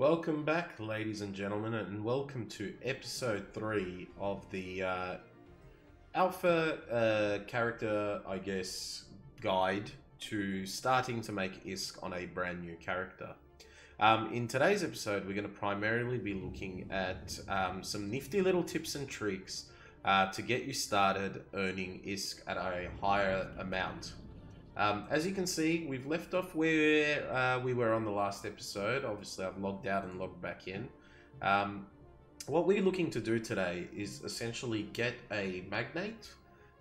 Welcome back, ladies and gentlemen, and welcome to episode three of the uh, alpha uh, character, I guess, guide to starting to make ISK on a brand new character. Um, in today's episode, we're going to primarily be looking at um, some nifty little tips and tricks uh, to get you started earning ISK at a higher amount. Um, as you can see, we've left off where uh, we were on the last episode. Obviously, I've logged out and logged back in. Um, what we're looking to do today is essentially get a magnate,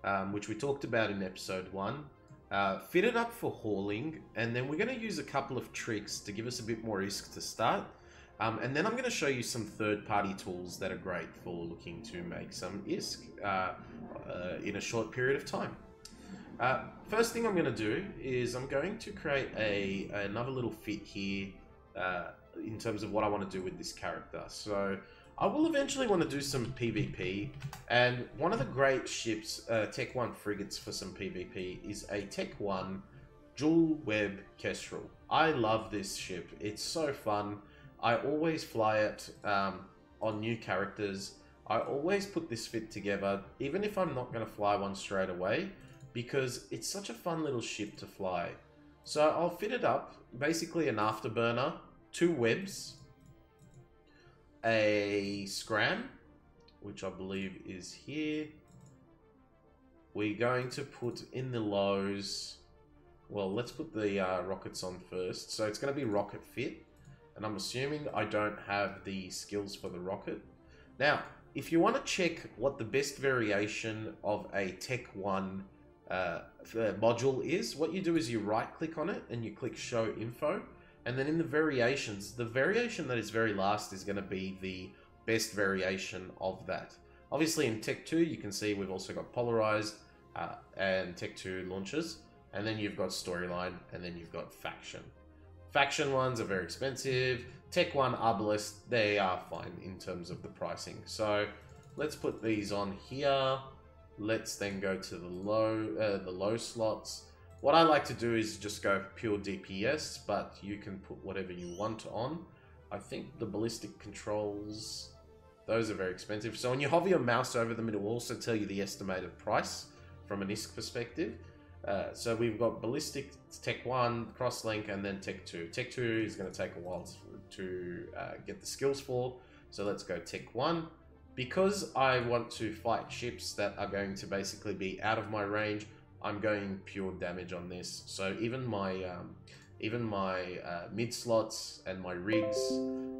um, which we talked about in episode one, uh, fit it up for hauling, and then we're going to use a couple of tricks to give us a bit more ISK to start. Um, and then I'm going to show you some third-party tools that are great for looking to make some ISK uh, uh, in a short period of time. Uh, first thing I'm going to do is I'm going to create a another little fit here uh, in terms of what I want to do with this character. So I will eventually want to do some PvP, and one of the great ships, uh, Tech 1 frigates for some PvP, is a Tech 1 Dual Web Kestrel. I love this ship. It's so fun. I always fly it um, on new characters. I always put this fit together, even if I'm not going to fly one straight away because it's such a fun little ship to fly. So I'll fit it up, basically an afterburner, two webs, a scram, which I believe is here. We're going to put in the lows, well, let's put the uh, rockets on first. So it's going to be rocket fit, and I'm assuming I don't have the skills for the rocket. Now, if you want to check what the best variation of a Tech 1 uh, module is, what you do is you right click on it and you click show info. And then in the variations, the variation that is very last is going to be the best variation of that. Obviously in Tech 2, you can see we've also got Polarized uh, and Tech 2 launches. And then you've got Storyline and then you've got Faction. Faction ones are very expensive. Tech 1 Arbalest, they are fine in terms of the pricing. So let's put these on here. Let's then go to the low, uh, the low slots. What I like to do is just go pure DPS, but you can put whatever you want on. I think the ballistic controls, those are very expensive. So when you hover your mouse over them, it will also tell you the estimated price from an ISK perspective. Uh, so we've got ballistic tech 1 crosslink and then tech 2 tech 2 is going to take a while to, uh, get the skills for so let's go tech 1 because I want to fight ships that are going to basically be out of my range, I'm going pure damage on this. So even my um, even my uh, mid slots and my rigs,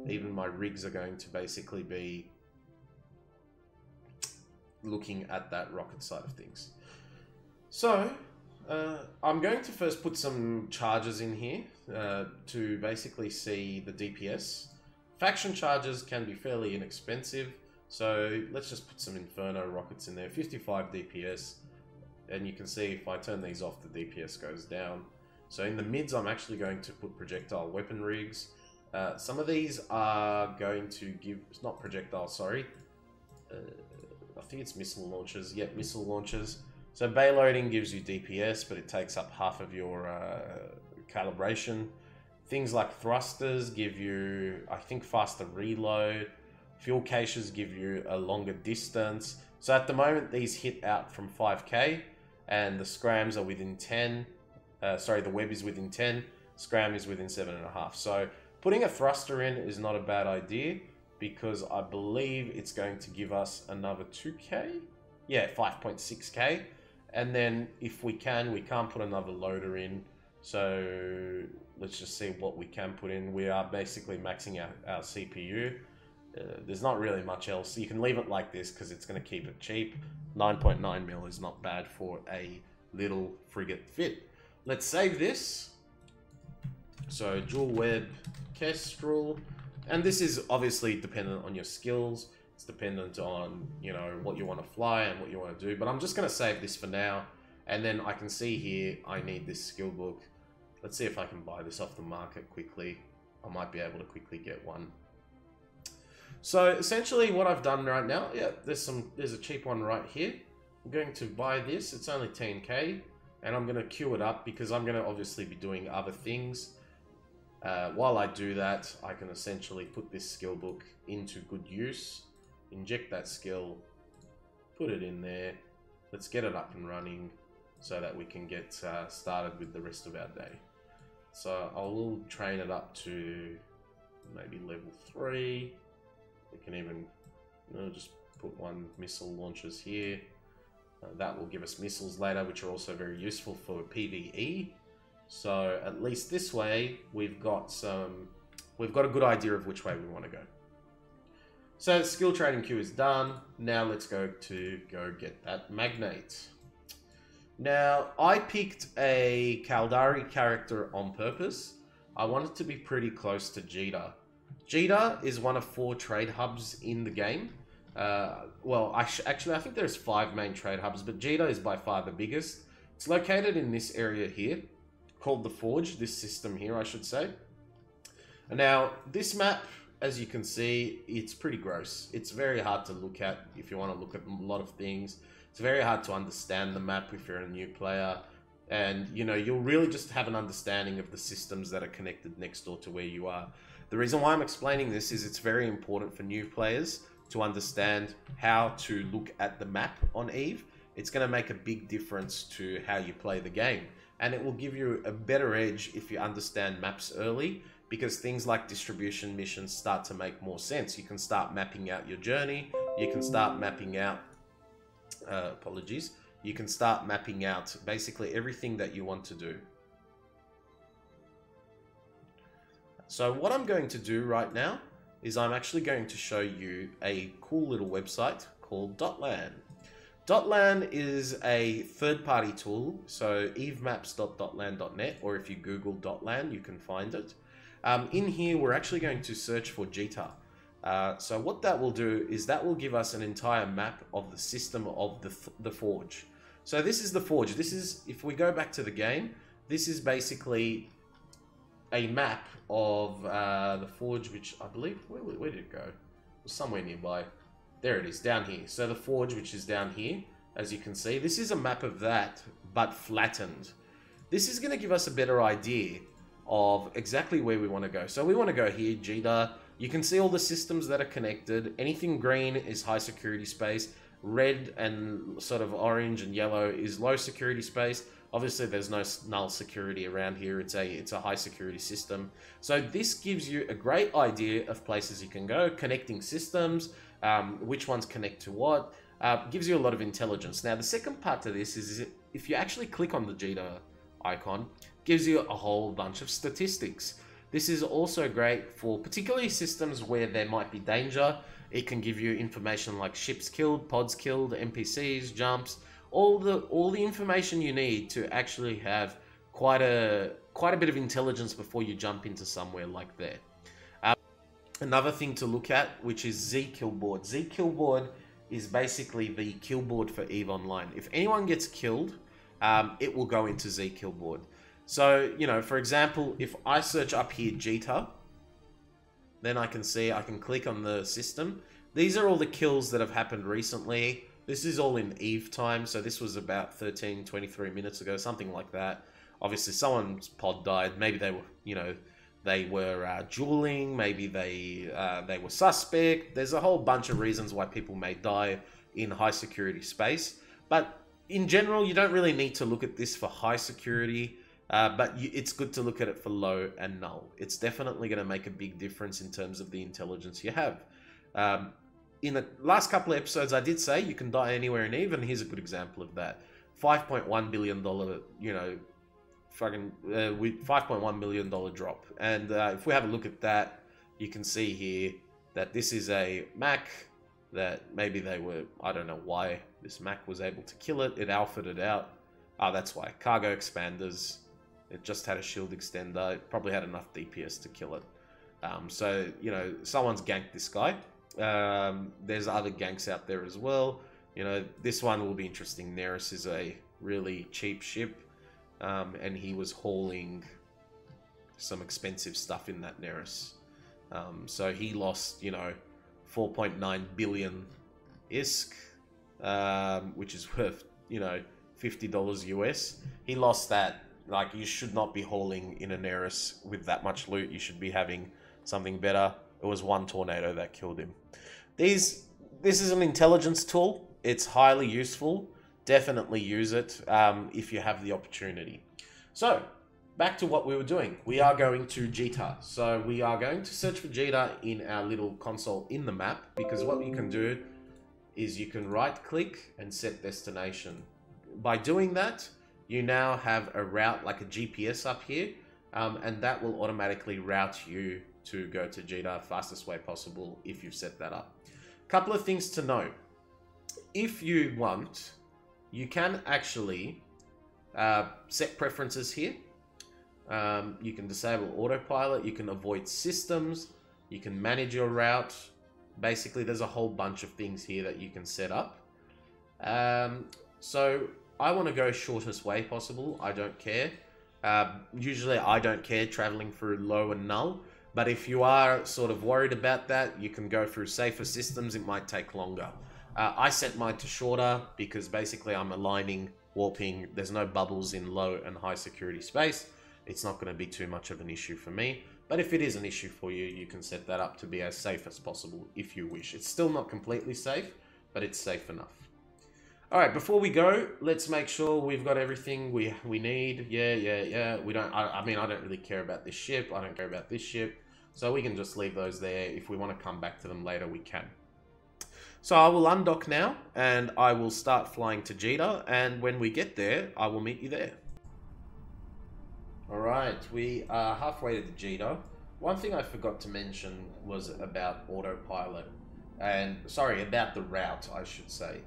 even my rigs are going to basically be looking at that rocket side of things. So uh, I'm going to first put some charges in here uh, to basically see the DPS. Faction charges can be fairly inexpensive. So let's just put some Inferno rockets in there. 55 DPS. And you can see if I turn these off, the DPS goes down. So in the mids, I'm actually going to put projectile weapon rigs. Uh, some of these are going to give... It's not projectile, sorry. Uh, I think it's missile launchers. Yep, missile launchers. So bay loading gives you DPS, but it takes up half of your uh, calibration. Things like thrusters give you, I think, faster reload. Fuel caches give you a longer distance. So at the moment, these hit out from 5k, and the scrams are within 10. Uh, sorry, the web is within 10. Scram is within 7.5. So putting a thruster in is not a bad idea because I believe it's going to give us another 2k. Yeah, 5.6k. And then if we can, we can't put another loader in. So let's just see what we can put in. We are basically maxing out our CPU. Uh, there's not really much else. You can leave it like this because it's going to keep it cheap. 9.9 .9 mil is not bad for a little frigate fit. Let's save this. So dual web, Kestrel, and this is obviously dependent on your skills. It's dependent on, you know, what you want to fly and what you want to do. But I'm just going to save this for now. And then I can see here, I need this skill book. Let's see if I can buy this off the market quickly. I might be able to quickly get one. So essentially what I've done right now, yeah, there's some there's a cheap one right here. I'm going to buy this, it's only 10k, and I'm going to queue it up because I'm going to obviously be doing other things. Uh, while I do that, I can essentially put this skill book into good use, inject that skill, put it in there. Let's get it up and running so that we can get uh, started with the rest of our day. So I will train it up to maybe level 3. We can even you know, just put one missile launchers here. Uh, that will give us missiles later, which are also very useful for PvE. So at least this way, we've got some, we've got a good idea of which way we want to go. So skill training queue is done. Now let's go to go get that magnate. Now, I picked a Caldari character on purpose. I wanted to be pretty close to Jita. Jita is one of four trade hubs in the game. Uh, well, I actually, I think there's five main trade hubs, but Jita is by far the biggest. It's located in this area here, called the Forge, this system here, I should say. And now, this map, as you can see, it's pretty gross. It's very hard to look at if you want to look at a lot of things. It's very hard to understand the map if you're a new player. And, you know, you'll really just have an understanding of the systems that are connected next door to where you are. The reason why I'm explaining this is it's very important for new players to understand how to look at the map on Eve. It's going to make a big difference to how you play the game. And it will give you a better edge if you understand maps early because things like distribution missions start to make more sense. You can start mapping out your journey. You can start mapping out uh, apologies, you can start mapping out basically everything that you want to do. So what I'm going to do right now is I'm actually going to show you a cool little website called Dotlan. Dotlan is a third-party tool, so evemaps.dotlan.net, or if you Google Dotlan, you can find it. Um, in here, we're actually going to search for Jita. Uh, so what that will do is that will give us an entire map of the system of the, the Forge. So this is the Forge. This is, if we go back to the game, this is basically a map of uh, the Forge, which I believe, where, where did it go? Somewhere nearby. There it is, down here. So the Forge, which is down here, as you can see, this is a map of that, but flattened. This is going to give us a better idea of exactly where we want to go. So we want to go here, Jita, you can see all the systems that are connected. Anything green is high security space. Red and sort of orange and yellow is low security space. Obviously, there's no null security around here. It's a it's a high security system. So this gives you a great idea of places you can go, connecting systems, um, which ones connect to what. Uh, gives you a lot of intelligence. Now, the second part to this is if you actually click on the Jita icon, gives you a whole bunch of statistics. This is also great for particularly systems where there might be danger. It can give you information like ships killed, pods killed, NPCs, jumps, all the all the information you need to actually have quite a quite a bit of intelligence before you jump into somewhere like there. Uh, another thing to look at, which is Z Killboard. Z Killboard is basically the killboard for EVE Online. If anyone gets killed, um, it will go into Z Killboard. So, you know, for example, if I search up here Jita, then I can see, I can click on the system. These are all the kills that have happened recently. This is all in Eve time, so this was about 13, 23 minutes ago, something like that. Obviously, someone's pod died. Maybe they were, you know, they were uh, dueling. Maybe they uh, they were suspect. There's a whole bunch of reasons why people may die in high security space. But in general, you don't really need to look at this for high security. Uh, but you, it's good to look at it for low and null. It's definitely going to make a big difference in terms of the intelligence you have. Um, in the last couple of episodes, I did say you can die anywhere and here's a good example of that. $5.1 billion, you know, fucking, uh, with $5.1 million drop. And uh, if we have a look at that, you can see here that this is a Mac that maybe they were, I don't know why this Mac was able to kill it. It alphaed it out. Ah, oh, that's why. Cargo expanders, it just had a shield extender. It probably had enough DPS to kill it. Um, so, you know, someone's ganked this guy. Um, there's other ganks out there as well. You know, this one will be interesting. Nereus is a really cheap ship. Um, and he was hauling some expensive stuff in that Nereus. Um, so he lost, you know, 4.9 billion ISK, um, which is worth, you know, $50 US. He lost that like you should not be hauling in a Eris with that much loot. You should be having something better. It was one tornado that killed him. These this is an intelligence tool. It's highly useful. Definitely use it um, if you have the opportunity. So back to what we were doing. We are going to Jita. So we are going to search for Jita in our little console in the map because what you can do is you can right click and set destination. By doing that, you now have a route like a GPS up here um, and that will automatically route you to go to Jita fastest way possible if you've set that up. Couple of things to know. If you want, you can actually uh, set preferences here. Um, you can disable autopilot, you can avoid systems, you can manage your route. Basically, there's a whole bunch of things here that you can set up. Um, so I want to go shortest way possible. I don't care. Uh, usually I don't care traveling through low and null. But if you are sort of worried about that, you can go through safer systems. It might take longer. Uh, I set mine to shorter because basically I'm aligning, warping. There's no bubbles in low and high security space. It's not going to be too much of an issue for me. But if it is an issue for you, you can set that up to be as safe as possible if you wish. It's still not completely safe, but it's safe enough. All right, before we go, let's make sure we've got everything we we need. Yeah, yeah, yeah. We don't. I, I, mean, I don't really care about this ship. I don't care about this ship. So we can just leave those there. If we want to come back to them later, we can. So I will undock now, and I will start flying to Jita. And when we get there, I will meet you there. All right, we are halfway to the Jita. One thing I forgot to mention was about autopilot, and sorry about the route, I should say.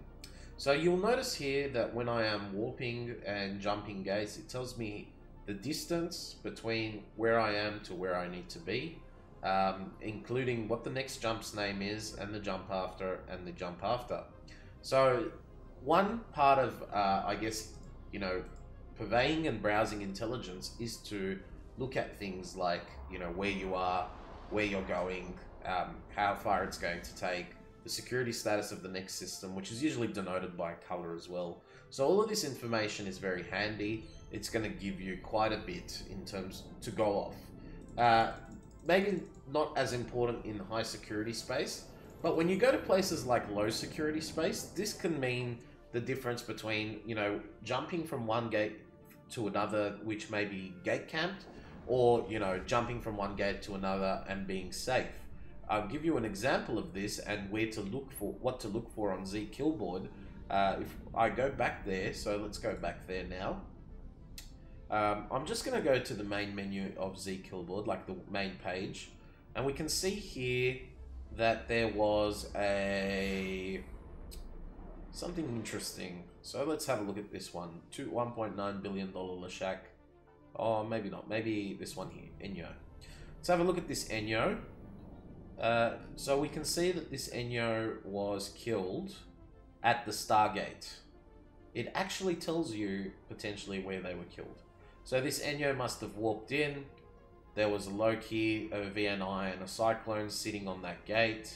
So you'll notice here that when I am warping and jumping gates, it tells me the distance between where I am to where I need to be, um, including what the next jump's name is, and the jump after, and the jump after. So one part of, uh, I guess, you know, purveying and browsing intelligence is to look at things like, you know, where you are, where you're going, um, how far it's going to take, the security status of the next system, which is usually denoted by color as well. So all of this information is very handy. It's going to give you quite a bit in terms to go off. Uh, maybe not as important in high security space, but when you go to places like low security space, this can mean the difference between, you know, jumping from one gate to another, which may be gate camped, or, you know, jumping from one gate to another and being safe. I'll give you an example of this and where to look for what to look for on Z Killboard. Uh, if I go back there, so let's go back there now. Um, I'm just going to go to the main menu of Z Killboard, like the main page, and we can see here that there was a something interesting. So let's have a look at this one. Two one point nine billion dollar Leshak. Oh, maybe not. Maybe this one here, Enyo. Let's have a look at this Enyo. Uh, so we can see that this Enyo was killed at the Stargate. It actually tells you potentially where they were killed. So this Enyo must have walked in. There was a Loki, a VNI, and a Cyclone sitting on that gate.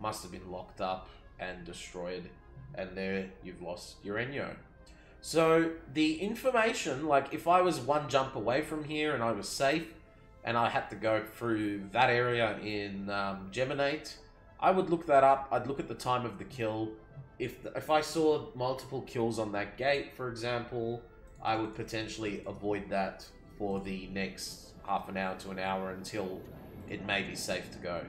Must have been locked up and destroyed. And there you've lost your Enyo. So the information, like if I was one jump away from here and I was safe, and I had to go through that area in um, Geminate, I would look that up. I'd look at the time of the kill. If if I saw multiple kills on that gate, for example, I would potentially avoid that for the next half an hour to an hour until it may be safe to go.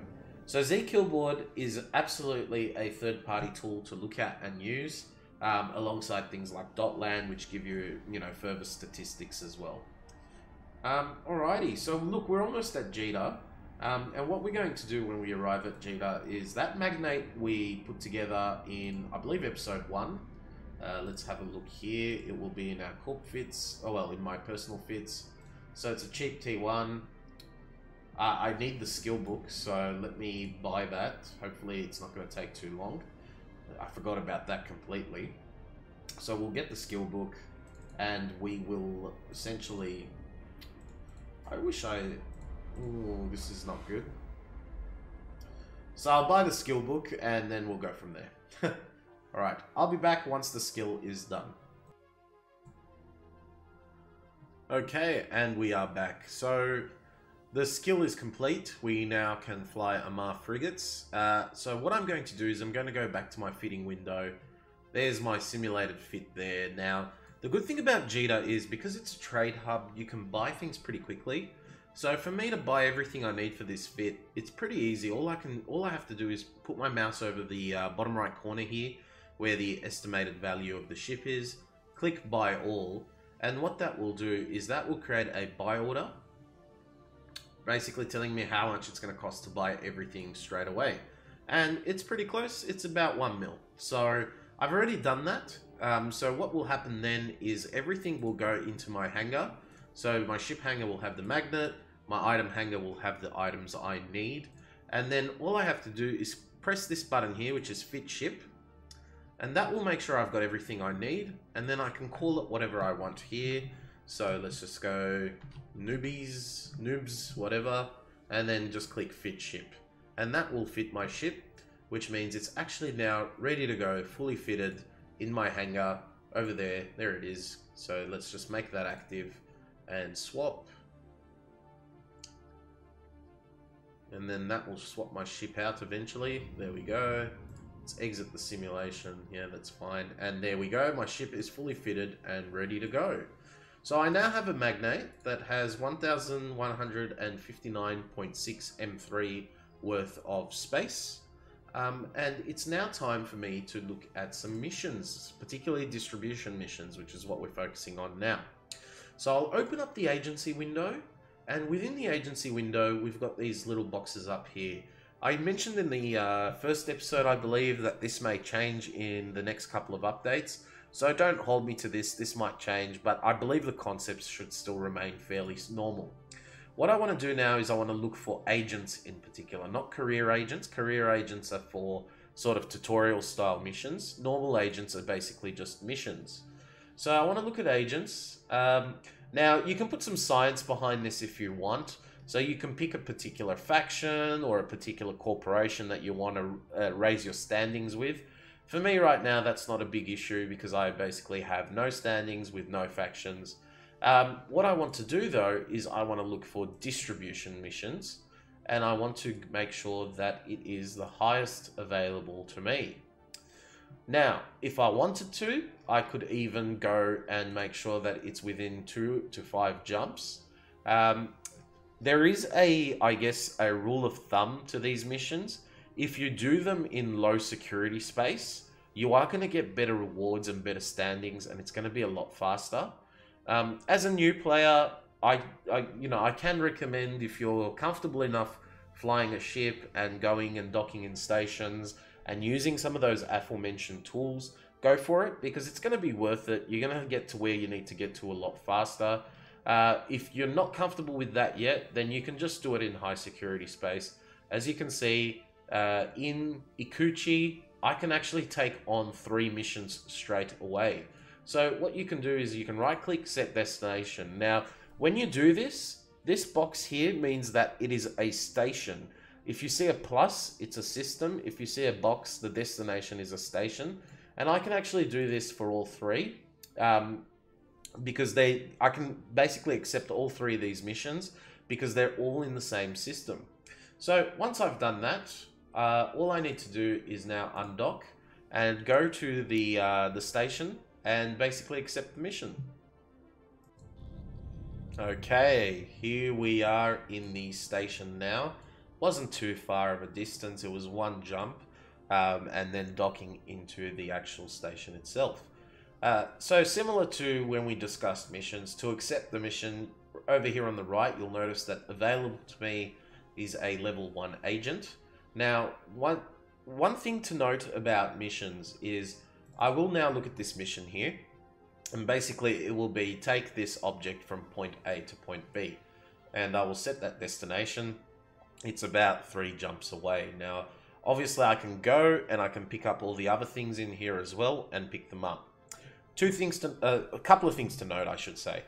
So Zkillboard is absolutely a third-party tool to look at and use, um, alongside things like Dotlan, which give you you know further statistics as well. Um, alrighty, so look, we're almost at Jita. Um, and what we're going to do when we arrive at Jita is that magnate we put together in, I believe, episode 1. Uh, let's have a look here. It will be in our corp fits. Oh, well, in my personal fits. So it's a cheap T1. Uh, I need the skill book, so let me buy that. Hopefully it's not going to take too long. I forgot about that completely. So we'll get the skill book, and we will essentially I wish I... Ooh, this is not good. So I'll buy the skill book and then we'll go from there. Alright, I'll be back once the skill is done. Okay, and we are back. So the skill is complete. We now can fly Amarr frigates. Uh, so what I'm going to do is I'm going to go back to my fitting window. There's my simulated fit there. Now, the good thing about JITA is because it's a trade hub, you can buy things pretty quickly. So for me to buy everything I need for this fit, it's pretty easy. All I can, all I have to do is put my mouse over the uh, bottom right corner here, where the estimated value of the ship is. Click buy all, and what that will do is that will create a buy order, basically telling me how much it's going to cost to buy everything straight away. And it's pretty close. It's about one mil. So I've already done that. Um, so what will happen then is everything will go into my hangar. So my ship hangar will have the magnate, my item hangar will have the items I need. And then all I have to do is press this button here, which is fit ship. And that will make sure I've got everything I need. And then I can call it whatever I want here. So let's just go newbies, noobs, whatever. And then just click fit ship. And that will fit my ship, which means it's actually now ready to go, fully fitted in my hangar over there. There it is. So let's just make that active and swap. And then that will swap my ship out eventually. There we go. Let's exit the simulation. Yeah, that's fine. And there we go. My ship is fully fitted and ready to go. So I now have a Magnate that has 1,159.6 M3 worth of space. Um, and it's now time for me to look at some missions, particularly distribution missions, which is what we're focusing on now. So I'll open up the agency window, and within the agency window, we've got these little boxes up here. I mentioned in the uh, first episode, I believe, that this may change in the next couple of updates. So don't hold me to this, this might change, but I believe the concepts should still remain fairly normal. What I want to do now is I want to look for agents in particular, not career agents. Career agents are for sort of tutorial style missions. Normal agents are basically just missions. So I want to look at agents. Um, now, you can put some science behind this if you want. So you can pick a particular faction or a particular corporation that you want to uh, raise your standings with. For me right now, that's not a big issue because I basically have no standings with no factions. Um, what I want to do though is I want to look for distribution missions and I want to make sure that it is the highest available to me. Now, if I wanted to, I could even go and make sure that it's within two to five jumps. Um, there is a, I guess, a rule of thumb to these missions. If you do them in low security space, you are going to get better rewards and better standings, and it's going to be a lot faster. Um, as a new player, I, I, you know, I can recommend if you're comfortable enough flying a ship and going and docking in stations and using some of those aforementioned tools, go for it because it's going to be worth it. You're going to get to where you need to get to a lot faster. Uh, if you're not comfortable with that yet, then you can just do it in high security space. As you can see, uh, in Ikuchi, I can actually take on three missions straight away. So what you can do is you can right click set destination. Now, when you do this, this box here means that it is a station. If you see a plus, it's a system. If you see a box, the destination is a station. And I can actually do this for all three. Um, because they I can basically accept all three of these missions because they're all in the same system. So once I've done that, uh, all I need to do is now undock and go to the uh, the station and basically accept the mission. Okay, here we are in the station now. Wasn't too far of a distance, it was one jump um, and then docking into the actual station itself. Uh, so similar to when we discussed missions, to accept the mission, over here on the right, you'll notice that available to me is a level 1 agent. Now, one, one thing to note about missions is I will now look at this mission here, and basically it will be take this object from point A to point B, and I will set that destination. It's about three jumps away. Now, obviously I can go and I can pick up all the other things in here as well and pick them up. Two things to, uh, a couple of things to note, I should say.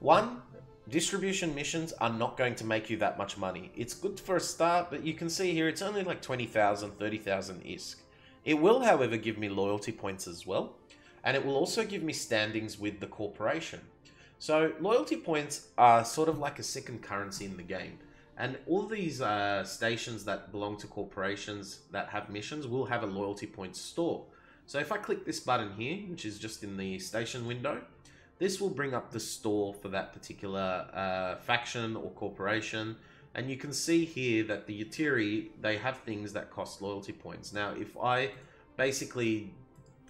One, distribution missions are not going to make you that much money. It's good for a start, but you can see here it's only like 20,000, 30,000 ISK. It will, however, give me loyalty points as well, and it will also give me standings with the corporation. So loyalty points are sort of like a second currency in the game. And all these uh, stations that belong to corporations that have missions will have a loyalty point store. So if I click this button here, which is just in the station window, this will bring up the store for that particular uh, faction or corporation. And you can see here that the Ytiri, they have things that cost loyalty points. Now, if I basically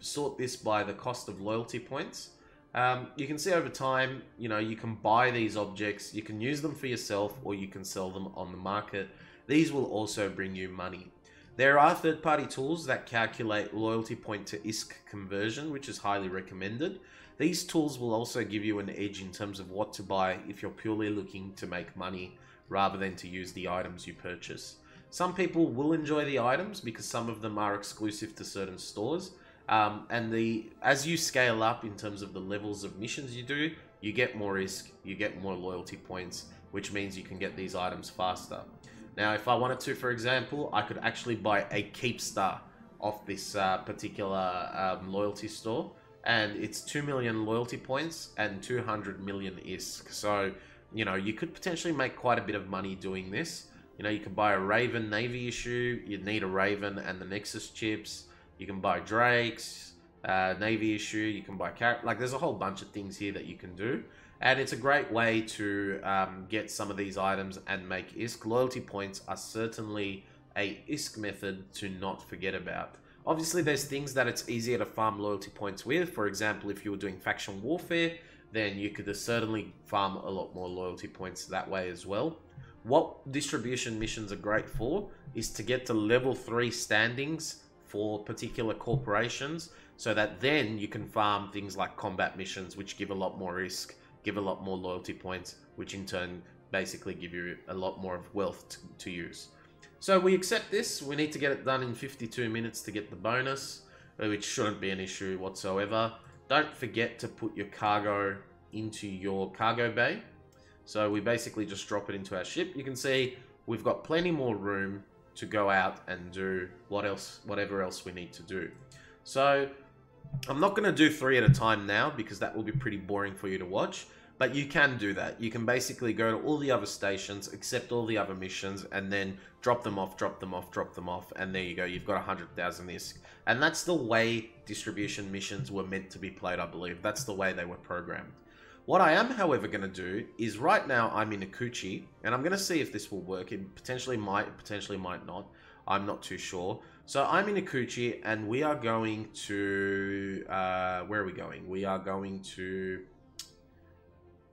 sort this by the cost of loyalty points, um, you can see over time, you know, you can buy these objects, you can use them for yourself, or you can sell them on the market. These will also bring you money. There are third-party tools that calculate loyalty point to ISK conversion, which is highly recommended. These tools will also give you an edge in terms of what to buy if you're purely looking to make money rather than to use the items you purchase. Some people will enjoy the items because some of them are exclusive to certain stores, um, and the as you scale up in terms of the levels of missions you do, you get more risk, you get more loyalty points, which means you can get these items faster. Now, if I wanted to, for example, I could actually buy a Keep Star off this uh, particular um, loyalty store, and it's 2 million loyalty points and 200 million ISK. So, you know, you could potentially make quite a bit of money doing this. You know, you can buy a Raven Navy issue, you'd need a Raven and the Nexus chips. You can buy Drakes, uh, Navy issue. You can buy like there's a whole bunch of things here that you can do, and it's a great way to um, get some of these items and make ISK. Loyalty points are certainly a ISK method to not forget about. Obviously, there's things that it's easier to farm loyalty points with. For example, if you were doing faction warfare, then you could certainly farm a lot more loyalty points that way as well. What distribution missions are great for is to get to level 3 standings for particular corporations so that then you can farm things like combat missions which give a lot more risk give a lot more loyalty points which in turn basically give you a lot more of wealth to, to use. So we accept this. We need to get it done in 52 minutes to get the bonus which shouldn't be an issue whatsoever don't forget to put your cargo into your cargo bay so we basically just drop it into our ship you can see we've got plenty more room to go out and do what else, whatever else we need to do. So I'm not going to do three at a time now because that will be pretty boring for you to watch. But you can do that. You can basically go to all the other stations, accept all the other missions, and then drop them off, drop them off, drop them off, and there you go. You've got 100,000 ISK. And that's the way distribution missions were meant to be played, I believe. That's the way they were programmed. What I am, however, going to do is right now I'm in Akuchi, and I'm going to see if this will work. It potentially might, potentially might not. I'm not too sure. So I'm in Akuchi, and we are going to... Uh, where are we going? We are going to...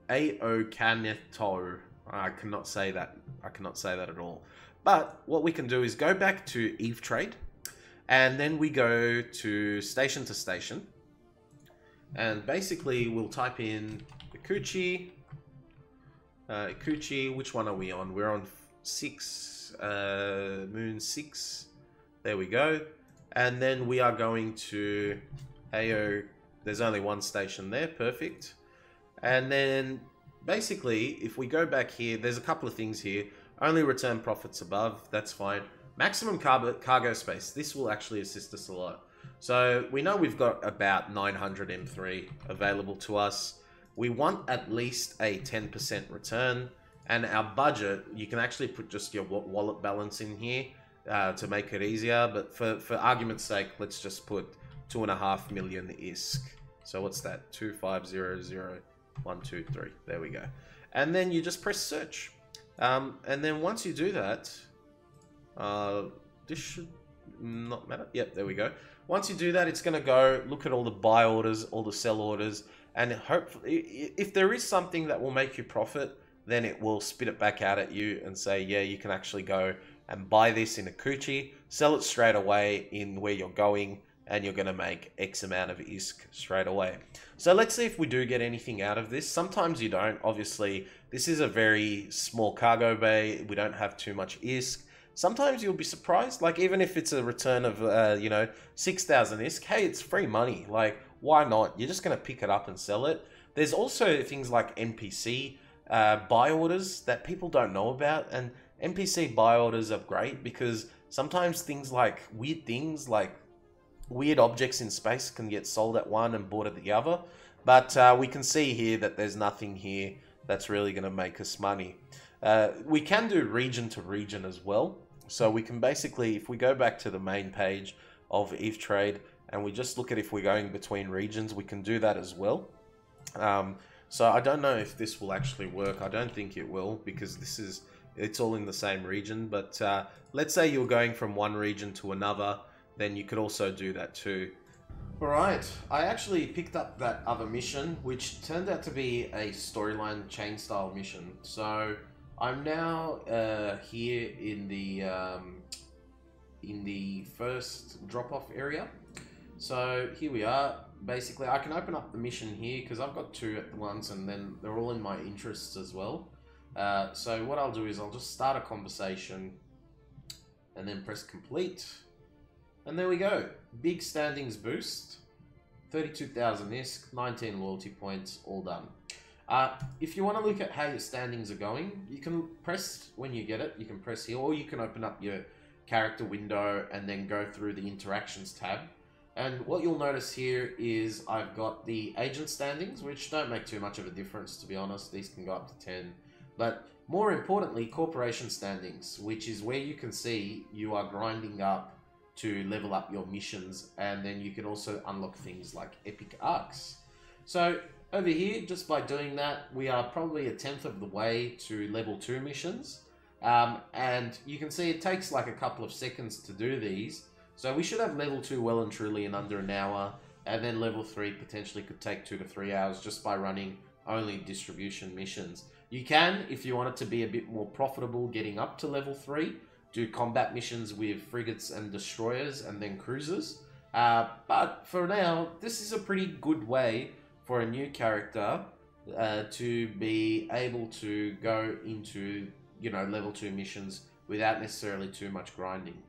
Aokannitoh. I cannot say that. I cannot say that at all. But what we can do is go back to Eve Trade, and then we go to station to station. And basically, we'll type in Ikuchi. Uh, Ikuchi, which one are we on? We're on 6, uh, Moon 6. There we go. And then we are going to AO. There's only one station there. Perfect. And then basically, if we go back here, there's a couple of things here. Only return profits above. That's fine. Maximum cargo, cargo space. This will actually assist us a lot. So we know we've got about 900 M3 available to us. We want at least a 10% return. And our budget, you can actually put just your wallet balance in here uh, to make it easier. But for, for argument's sake, let's just put two and a half million ISK. So what's that? Two five zero zero one two three. There we go. And then you just press search. Um, and then once you do that, uh, this should not matter. Yep, there we go. Once you do that, it's going to go look at all the buy orders, all the sell orders, and hopefully, if there is something that will make you profit, then it will spit it back out at you and say, yeah, you can actually go and buy this in Ikuchi, sell it straight away in where you're going, and you're going to make X amount of ISK straight away. So let's see if we do get anything out of this. Sometimes you don't. Obviously, this is a very small cargo bay. We don't have too much ISK. Sometimes you'll be surprised. Like, even if it's a return of, uh, you know, 6,000 ISK, hey, it's free money. Like, why not? You're just going to pick it up and sell it. There's also things like NPC uh, buy orders that people don't know about, and NPC buy orders are great because sometimes things like weird things like weird objects in space can get sold at one and bought at the other. But uh, we can see here that there's nothing here that's really going to make us money. Uh, we can do region to region as well. So we can basically, if we go back to the main page of Eve Trade and we just look at if we're going between regions, we can do that as well. Um, so I don't know if this will actually work. I don't think it will because this is, it's all in the same region. But uh, let's say you're going from one region to another, then you could also do that too. Alright, I actually picked up that other mission, which turned out to be a storyline chain style mission. So I'm now uh, here in the um, in the first drop off area. So here we are. Basically, I can open up the mission here because I've got two at once, and then they're all in my interests as well. Uh, so what I'll do is I'll just start a conversation, and then press complete. And there we go. Big standings boost. 32,000 ISK, 19 loyalty points, all done. Uh, if you want to look at how your standings are going, you can press, when you get it, you can press here, or you can open up your character window and then go through the interactions tab. And what you'll notice here is I've got the agent standings, which don't make too much of a difference, to be honest. These can go up to 10. But more importantly, corporation standings, which is where you can see you are grinding up to level up your missions, and then you can also unlock things like epic arcs. So over here, just by doing that, we are probably a tenth of the way to level 2 missions. Um, and you can see it takes like a couple of seconds to do these. So we should have level 2 well and truly in under an hour. And then level 3 potentially could take 2 to 3 hours just by running only distribution missions. You can, if you want it to be a bit more profitable getting up to level 3, do combat missions with frigates and destroyers and then cruisers. Uh, but for now, this is a pretty good way for a new character uh, to be able to go into, you know, level 2 missions without necessarily too much grinding.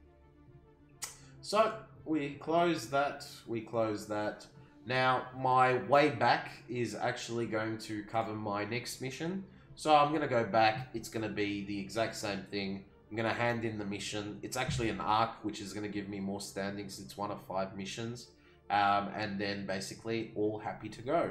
So, we close that, we close that. Now, my way back is actually going to cover my next mission. So I'm going to go back, it's going to be the exact same thing I'm going to hand in the mission. It's actually an arc, which is going to give me more standings. It's one of five missions. Um, and then basically all happy to go.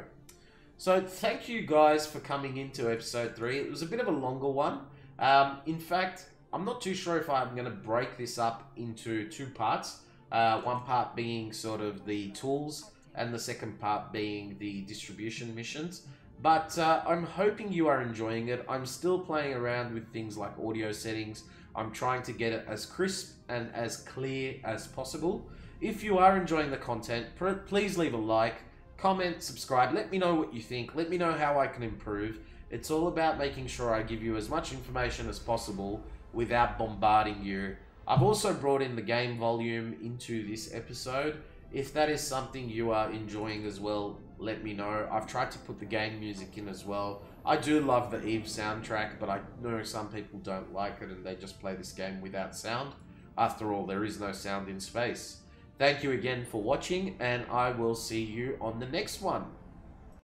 So thank you guys for coming into episode three. It was a bit of a longer one. Um, in fact, I'm not too sure if I'm going to break this up into two parts. Uh, one part being sort of the tools and the second part being the distribution missions. But uh, I'm hoping you are enjoying it. I'm still playing around with things like audio settings. I'm trying to get it as crisp and as clear as possible. If you are enjoying the content, please leave a like, comment, subscribe. Let me know what you think. Let me know how I can improve. It's all about making sure I give you as much information as possible without bombarding you. I've also brought in the game volume into this episode. If that is something you are enjoying as well, let me know. I've tried to put the game music in as well. I do love the Eve soundtrack, but I know some people don't like it and they just play this game without sound. After all, there is no sound in space. Thank you again for watching, and I will see you on the next one.